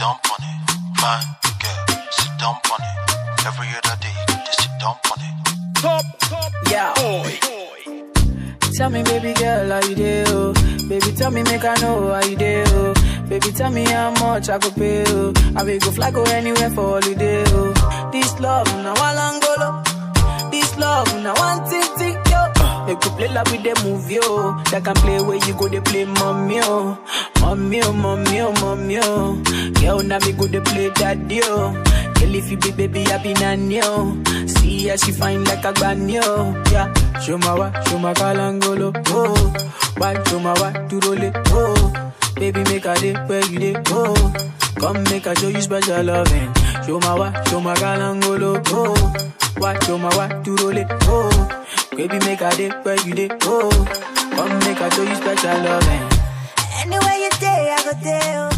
down on it. Fine girl, sit down on it. Every other day, they sit down on it. Top, top, Yeah. boy. Tell me, baby girl, how you do? Oh? Baby, tell me, make I know how you do. Oh? Baby, tell me how much I go pay. Oh? I will go fly, go anywhere for holiday. Oh? This love, now one angolo. This love, now one thing, thing, yo. Make you play like with the movie, yo. That can play where you go, they play mommy, oh. Mommy, oh, mommy, oh, mommy, oh. Girl, now me go, they play daddy, oh. Girl, if you be baby, I be nanny, oh. See how she fine like a granny, oh. Yeah. Show my wa, show my kalangolo, oh. Why, show my wa, to roll it, oh. Baby, make a day where you day, oh. Come make a show you special loving. Show my wa, show my kalangolo, oh. Why, show my wa, to roll it, oh. Baby, make a day where you day, oh. Come make a show you special loving. Anywhere you day, I go there.